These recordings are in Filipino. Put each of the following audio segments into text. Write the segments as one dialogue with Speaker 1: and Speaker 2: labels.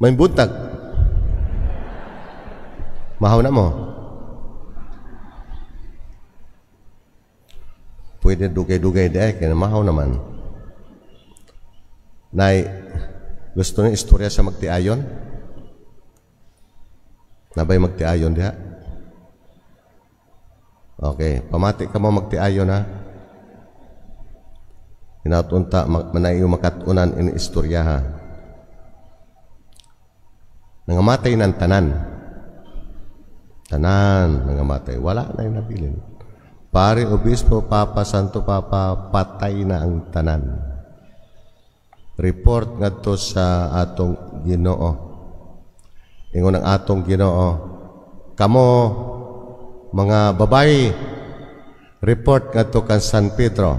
Speaker 1: May buntag. Mahaw na mo. Pwede dugay-dugay di ay, kaya mahaw naman. Nay, gusto niya istorya sa magtiayon? Nabay magtiayon diha? Okay, pamati ka mo magtiayon ha? Hinatunta, manayo makatunan in istorya ha? Nangamatay ng tanan. Tanan, nangamatay. Wala na yung nabilin. Pare, obispo, papa, santo papa, patay na ang tanan. Report nga to sa atong ginoo. Ingon ang atong ginoo. Kamo, mga babae, report nga to kan San Pedro.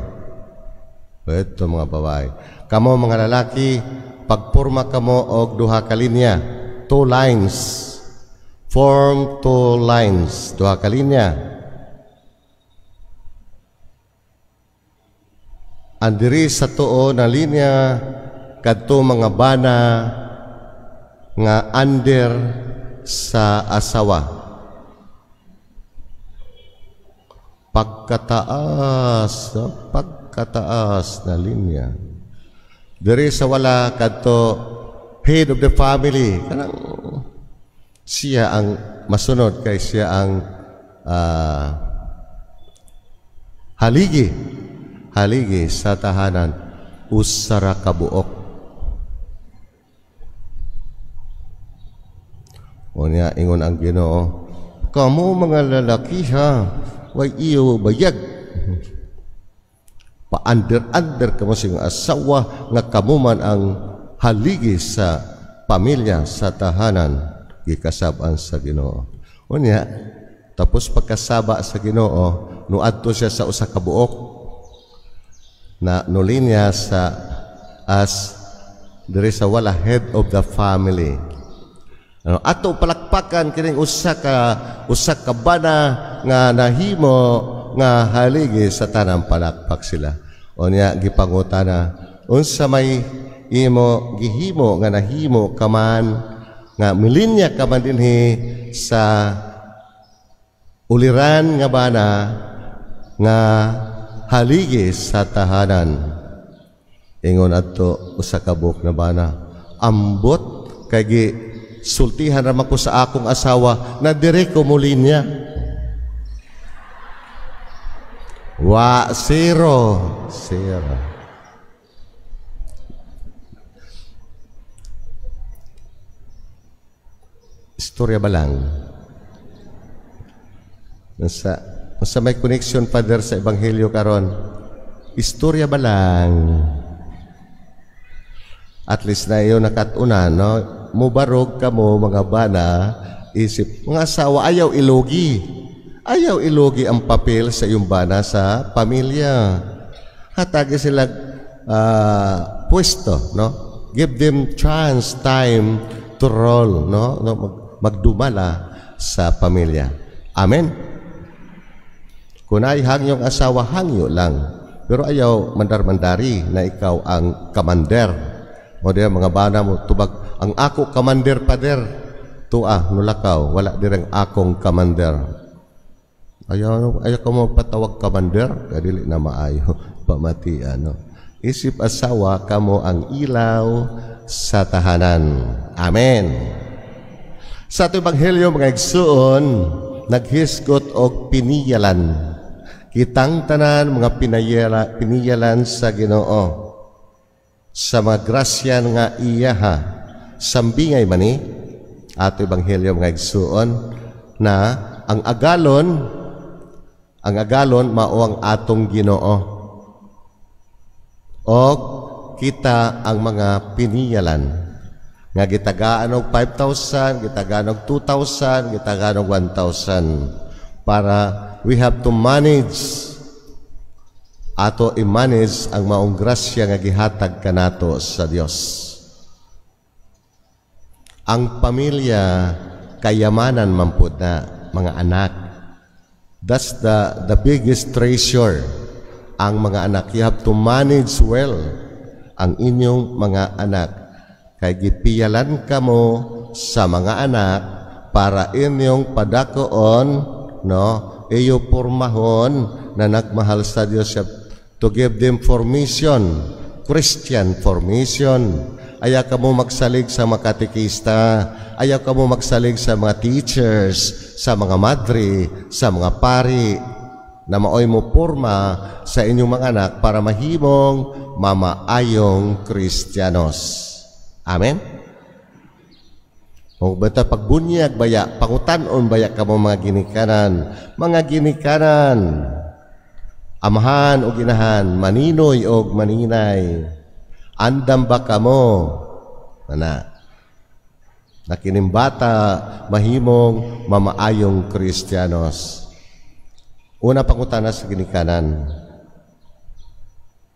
Speaker 1: Ito mga babae. Kamo mga lalaki, pagpurma kamo og duha ka linya, two lines. Form two lines, duha ka linya. Andiri sa tuo na linya kadto mga bana nga under sa asawa. Pagkataas, no? pagkataas na linya. Diri sa wala kadto head of the family. Kanang siya ang masunod kay siya ang uh, haligi. Haligi sa tahanan. Usara kabuok o niya ingon ang ginoo kamo mga lalaki ha? Way iyo bayag. Pa-under-under kamo sing asawa nga kamo man ang haligi sa pamilya sa tahanan gikasaban sa Ginoo. Unya tapos pagkasaba sa Ginoo nuadto siya sa usa ka buok na nulinya sa as there is a wala head of the family. Ano, ato palakpakan kining usa ka usa ka bana nga nahimo nga haligi sa tanang palakpak sila. Unya gipangutana unsa may imo gihimo nga nahimo kaman nga milinya ka man dinhi sa uliran nga bana nga haligi sa tahanan. Ingon adto usa ka buok na bana ambot kay gi sultihan ra ko sa akong asawa na dire ko mulinya wa zero zero Istorya ba lang? Nasa, nasa may connection, Father, sa Ebanghelyo karon. Istorya ba lang? At least na iyo nakatuna, no? Mubarog ka mo, mga bana, isip, mga asawa, ayaw ilogi. Ayaw ilogi ang papel sa iyong bana sa pamilya. Hatagi sila uh, pwesto, no? Give them chance, time to roll, no? no? Mag, magdumala sa pamilya. Amen? Kung ay hangyong asawa, hangyo lang. Pero ayaw mandar-mandari na ikaw ang kamander. O diya, mga bana mo, tubag, ang ako kamander pader. Tua, nulakaw, wala dirang akong kamander. Ayaw, ayaw ko mo patawag kamander, kadili na maayo, pamati, ano. Isip asawa, kamo ang ilaw sa tahanan. Amen. Sa ato Ebanghelyo, mga igsuon, naghisgot og piniyalan. Kitang tanan mga pinayala, piniyalan sa ginoo. Sa mga grasya nga iyaha, sambingay mani, ato Ebanghelyo mga igsuon, na ang agalon, ang agalon mao ang atong ginoo. O kita ang mga piniyalan nga gitagaan og 5,000, gitagaan og 2,000, gitagaan og 1,000 para we have to manage ato i-manage ang maong grasya nga gihatag kanato sa Dios. Ang pamilya kayamanan man pud na mga anak. That's the the biggest treasure ang mga anak. You have to manage well ang inyong mga anak kay gipiyalan kamo sa mga anak para inyong padakoon no? Iyo pormahon na nagmahal sa Dios to give them formation Christian formation. Ayaw ka mo magsalig sa mga katikista. Ayaw ka magsalig sa mga teachers sa mga madre sa mga pari. Na maoy mo porma sa inyong mga anak para mahimong mamaayong Kristiyanos. Amen? O bata pagbunyag baya, pangutanon baya ka mo mga ginikanan. Mga ginikanan, amahan o ginahan, maninoy o maninay, andam ba ka mo? Ana, nakinimbata, mahimong, mamaayong Kristiyanos. Una pangutana sa ginikanan.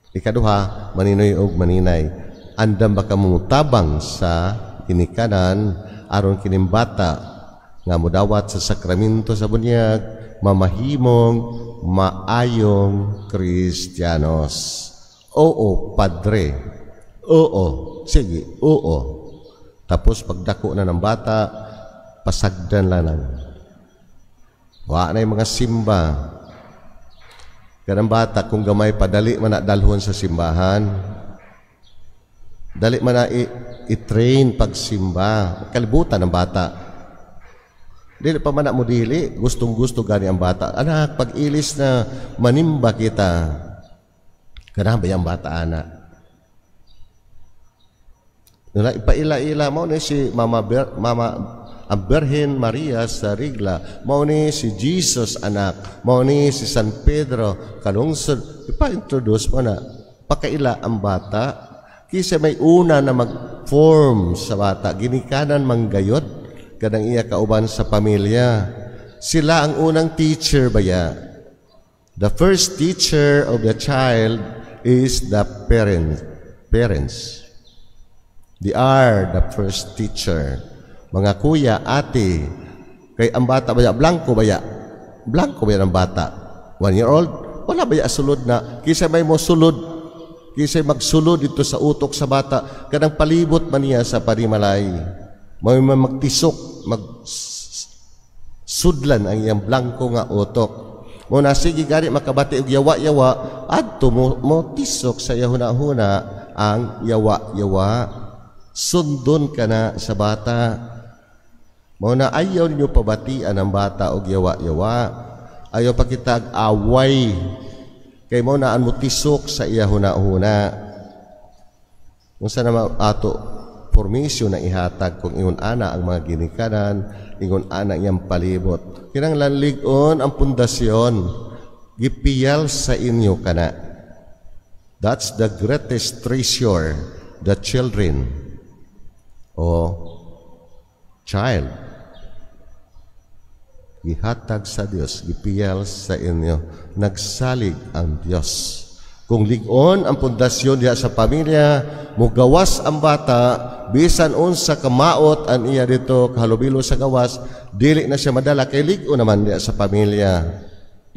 Speaker 1: Ikaduha, maninoy o maninay, andam ba ka tabang sa ginikanan aron kinimbata nga mudawat sa sakramento sa bunyag mamahimong maayong Kristiyanos. Oo, Padre. Oo. Sige, oo. Tapos pagdako na ng bata, pasagdan lang. Wa na yung mga simba. Ganang bata, kung gamay padali man dalhon sa simbahan, dali man na i-train pagsimba. Kalibutan ng bata. Dili pa man mo dili, gustong-gusto gani ang bata. Anak, pag ilis na manimba kita, ganang ba yung bata, anak? Nula, ipaila-ila mo ni si Mama, Ber, Mama ang Birhen Maria sa Rigla, mao ni si Jesus anak, mao ni si San Pedro kalungsod. Ipa-introduce mo na, pakaila ang bata, kisa may una na mag-form sa bata, ginikanan manggayot, kanang iya kauban sa pamilya. Sila ang unang teacher baya. The first teacher of the child is the parent, parents. They are the first teacher. Mga kuya, ate, kay ang bata baya, blanco baya. Blanco baya ng bata. One year old, wala baya sulod na. Kisa may mo sulod, kisa magsulod dito sa utok sa bata, kanang palibot man niya sa panimalay. May magtisok, mag sudlan ang iyang blanco nga utok. Mo na sige gani makabati og yawa-yawa adto mo, mo tisok sa yahuna-huna ang yawa-yawa. Sundon ka na sa bata. Mo na ayaw ninyo pabatian ang bata og yawa-yawa. Ayaw pa kita away. Kay mo na mo tisok sa iya huna-huna. Kung sa naman ato formisyon na ihatag kung ingon ana ang mga ginikanan, ingon ana iyang palibot. Kinang lanligon ang pundasyon, gipiyal sa inyo kana. That's the greatest treasure, the children. O child. Gihatag sa Dios, gipiyal sa inyo. Nagsalig ang Dios. Kung ligon ang pundasyon diha sa pamilya, mugawas ang bata, bisan unsa kamaot an iya dito kahalubilo sa gawas, dili na siya madala kay ligo naman diha sa pamilya.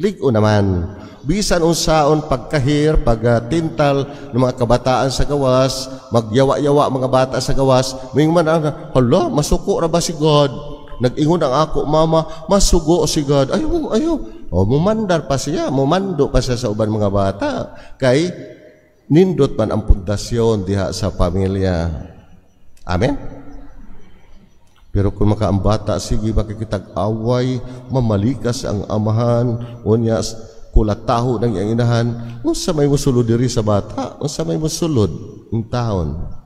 Speaker 1: Ligo naman. Bisan unsaon pagkahir, pagtintal ng mga kabataan sa gawas, magyawa-yawa mga bata sa gawas, ming man ang, hala, masuko ra ba si God? Nag-ingon ang ako, mama, masugo si God. Ayaw, ayaw. O, mumandar pa siya, mumando pa siya sa uban mga bata. Kay, nindot man ang pundasyon diha sa pamilya. Amen? Pero kung maka ang bata, sige, makikitag away, mamalikas ang amahan, unya, kulataho ng iyang inahan, unsa may musulod diri sa bata, unsa may musulod ng taon.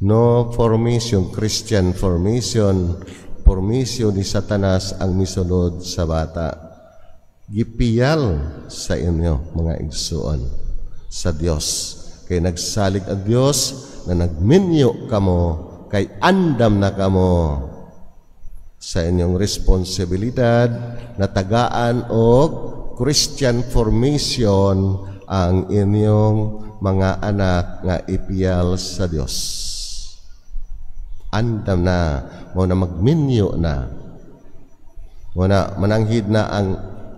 Speaker 1: No formation, Christian formation, formation ni Satanas ang misunod sa bata. Gipiyal sa inyo, mga igsuon, sa Dios. Kay nagsalig ang Dios na nagminyo kamo, kay andam na kamo sa inyong responsibilidad na tagaan og Christian formation ang inyong mga anak nga ipiyal sa Dios andam na mo na magminyo na mo na mananghid na ang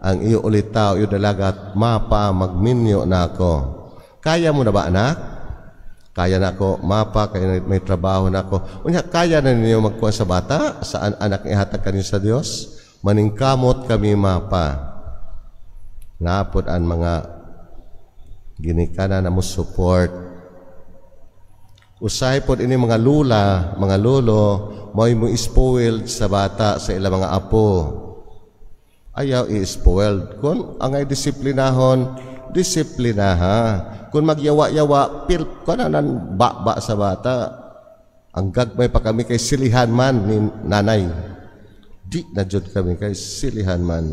Speaker 1: ang iyo ulitaw iyo dalagat mapa magminyo na ako kaya mo na ba anak Kaya na ako mapa, kaya na may trabaho na ako. Unya, kaya na ninyo magkuha sa bata, saan anak ihatag kanin sa Dios? Maningkamot kami mapa. Napod ang mga ginikana na mo support. Usay pod ini mga lula, mga lolo, mo'y mo spoiled sa bata sa ilang mga apo. Ayaw i-spoiled. Kung ang ay disiplinahon, disiplinaha. Kung magyawa-yawa, pil ko na nan ba sa bata. Ang gagmay pa kami kay silihan man ni nanay. Di na jud kami kay silihan man.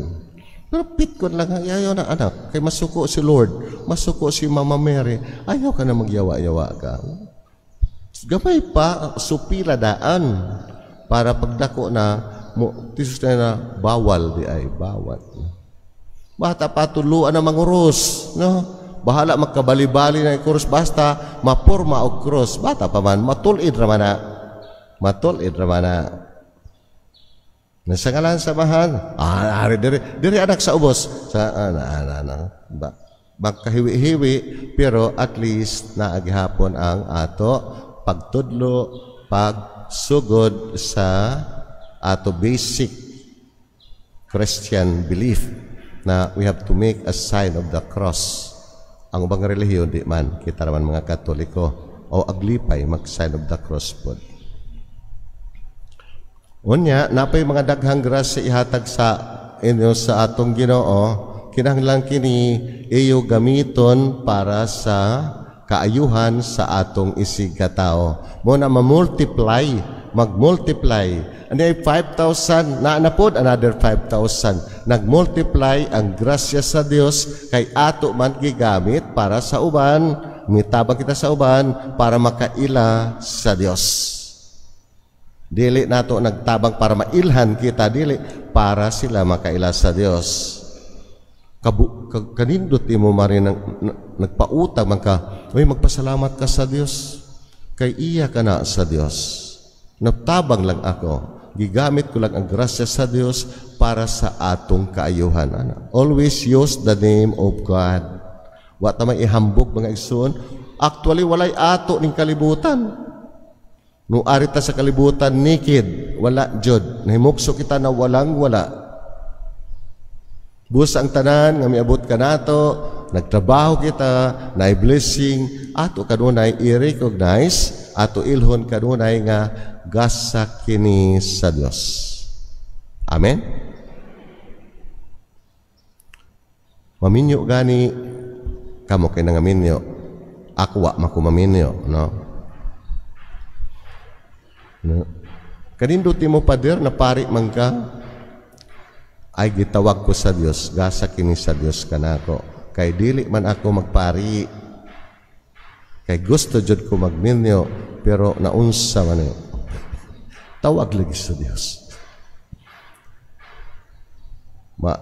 Speaker 1: Pero pit ko lang, ayaw na anak. Kay masuko si Lord, masuko si Mama Mary. Ayaw ka na magyawa-yawa ka. Gamay pa, supila daan. Para pagdako na, mo, tisus na na, bawal di ay, bawal. Bata patuluan na manguros, no? Bahala magkabali-bali na kurus basta mapurma og cross. Bata pa man, matulid ra man na. Matulid ra man na. Nasa ngalan samahan, ah, ari diri, diri anak sa ubos. Sa, ana, ana, ana. Ba, magkahiwi-hiwi, pero at least naagihapon ang ato pagtudlo, pagsugod sa ato basic Christian belief na we have to make a sign of the cross. Ang ubang relihiyon, di man, kita naman mga katoliko, o aglipay, mag-sign of the cross po. Unya, napay mga daghang grasya ihatag sa inyo sa atong ginoo, kinahanglan kini iyo gamiton para sa kaayuhan sa atong isigataw. Mo na ma-multiply, mag-multiply. Ano ay 5,000, na napod another 5,000. Nag-multiply ang grasya sa Dios kay ato man gigamit para sa uban, mitabang kita sa uban para makaila sa Dios. Dili nato nagtabang para mailhan kita, dili para sila makaila sa Dios. Kabu, ka, kanindot mo marin nang, nagpautang man ka, uy magpasalamat ka sa Dios. Kay iya ka na sa Dios. Nagtabang lang ako. Gigamit ko lang ang grasya sa Dios para sa atong kaayuhan. Ana. Always use the name of God. Wa ta ihambog mga igsoon. Actually walay ato ning kalibutan. No arita sa kalibutan naked, wala jud. Nahimukso kita na walang wala. Bus ang tanan nga miabot ka nato, nagtrabaho kita, na blessing, ato kanunay i-recognize, ato ilhon kanunay nga gasa kini sa Dios. Amen. Maminyo gani kamo kay nangaminyo. Ako wa makumaminyo, no? No? Kanindot mo pader na pari man ka, ay gitawag ko sa Dios, gasa kini sa Dios kanako. Kay dili man ako magpari. Kay gusto jud ko magminyo, pero naunsa man yo. Tawag lagi sa Dios. Ma,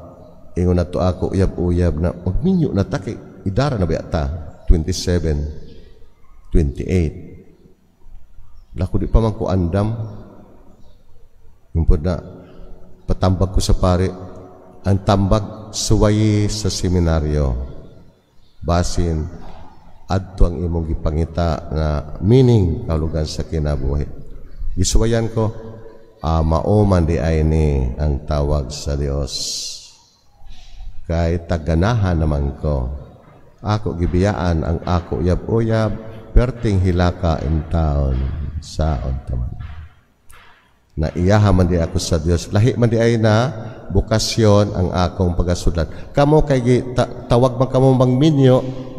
Speaker 1: ingon na to ako uyab-uyab na magminyo na ta kay idara na ba ta 27 28 Lako di pa man ko andam. Yung na, patambag ko sa pare, ang tambag suwayi sa seminaryo. Basin, adto ang imong gipangita na meaning kalugan sa kinabuhi. Gisuwayan ko, ah, mauman di ay ni ang tawag sa Dios. Kay taganahan naman ko. Ako gibiyaan ang ako uyab-uyab, perting hilaka in town saon taman. Na iyaha man di ako sa Dios. Lahi man di ay na bukasyon ang akong pagasulat. Kamo kay ta, tawag man kamo magminyo,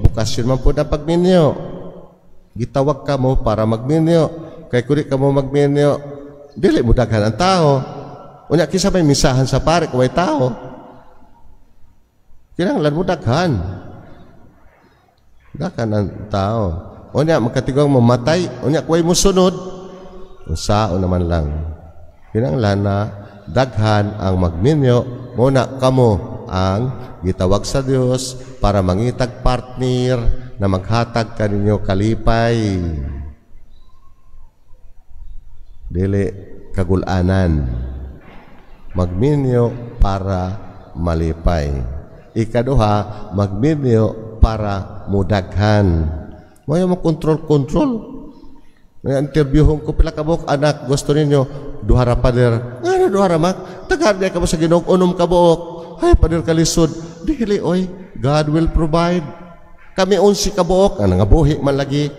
Speaker 1: bukasyon man po na pagminyo. Gitawag kamo para magminyo. Kay kuri kamo magminyo, dili mo daghan ang tao. Unya kisa may misahan sa pare kaway tao. Kinahanglan mo daghan. Daghan ang tao. Unya makatigong mamatay, unya kuway mo sunod. Unsao naman lang. Kinanglan na daghan ang magminyo muna kamo ang gitawag sa Dios para mangitag partner na maghatag kaninyo kalipay. Dili kagulanan. Magminyo para malipay. Ikaduha, magminyo para mudaghan mo control-control. May interviewon ko pila kabok anak gusto ninyo duhara pader. Ano duhara mak? Tagad ka mo sa Ginoo unom ka buok. Ay pader kalisod. Dili oy, God will provide. Kami unsi ka buok, nga buhi man lagi.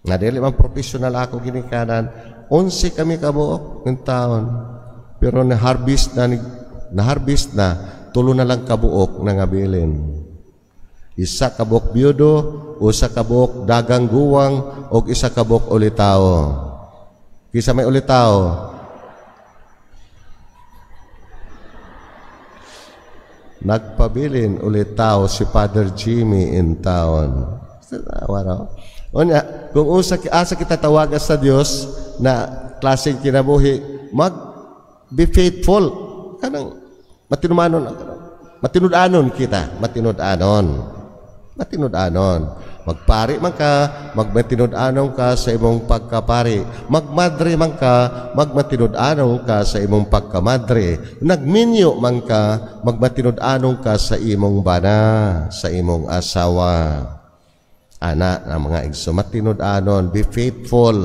Speaker 1: Nga dili man professional ako ginikanan. Unsi kami ka buok ng taon. Pero na harvest na na harvest na tulo na lang kabuok na nga bilin. Isa kabok biyudo, usa kabok dagang guwang, o isa kabok ulitao. Kisa may ulitao. Nagpabilin ulitao si Father Jimmy in town. Wala. Unya, kung usa asa kita tawagan sa Dios na klaseng kinabuhi, mag be faithful. Kanang matinumanon matinud-anon kita, matinud-anon. Matinud-anon. Magpari man ka, magmatinud-anon ka sa imong pagkapari. Magmadre man ka, magmatinud-anon ka sa imong pagkamadre. Nagminyo man ka, magmatinud-anon ka sa imong bana, sa imong asawa. Ana na mga igso, matinud-anon, be faithful,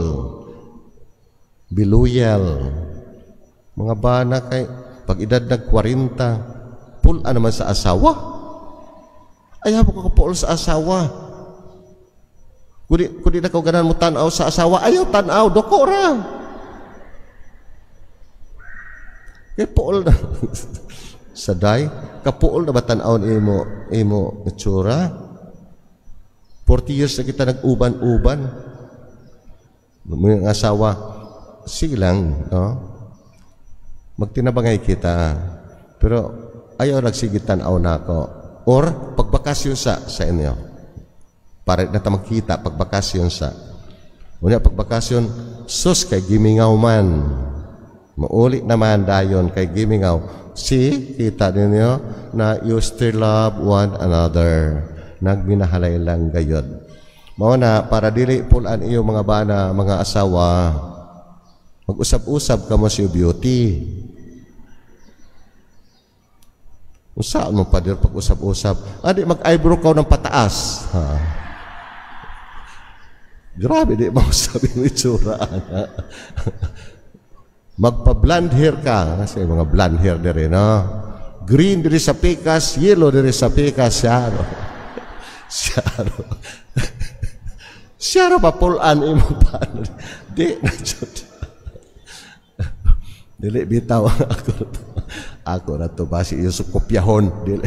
Speaker 1: be loyal. Mga bana kay pag edad nag 40, pula naman sa asawa. Ayaw mo kakapul sa asawa. Kudi, kudi na kau ganan mo tanaw sa asawa, ayaw tanaw, doko ra. Kaya puol na. Saday, kapuol na ba tanaw imo, imo itsura? 40 years na kita nag-uban-uban. Mga asawa, sige lang, no? Magtinabangay kita. Pero ayaw nagsigitan aw na ako. Or pagbakasyon sa sa inyo. Para na ta makita pagbakasyon sa. Unya pagbakasyon, sus kay gimingaw man. Mauli naman dayon kay gimingaw. See, kita ninyo na you still love one another. Nagminahalay lang gayod. Mao na para dili pulan iyo mga bana, mga asawa. Mag-usap-usap ka mo si beauty. Saan mo pa pag-usap-usap? Adi, mag-eyebrow ka ng pataas. Ha? Grabe, di ba sabi mo itsura? Magpa-blonde hair ka. Kasi mga blonde hair rin, no? Green diri sa pikas, yellow diri sa pikas, siyaro. Siyaro. Siyaro pa, pulan imo pa. Di, na Dili bitaw ako to. Ako na to iyo sa kopyahon. Dili.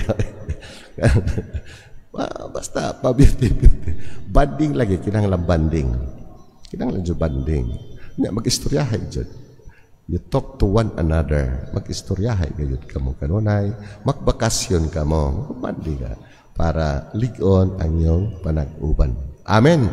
Speaker 1: Basta pabiti-biti. Banding lagi kinahanglan banding. Kinahanglan jud banding. Nya mag-istoryahay jud. You talk to one another. Mag-istoryahay gayud kamo kanunay. Magbakasyon kamo. Banding ka para ligon ang iyong panag-uban. Amen.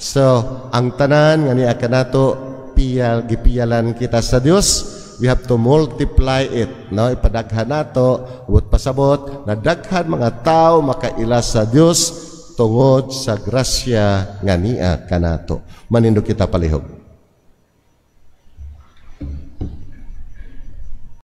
Speaker 1: So, ang tanan nga niya kanato piyal gipiyalan kita sa Dios we have to multiply it. No ipadaghan nato ut pasabot na daghan mga tao makaila sa Dios tungod sa grasya nga niya kanato. Manindo kita palihog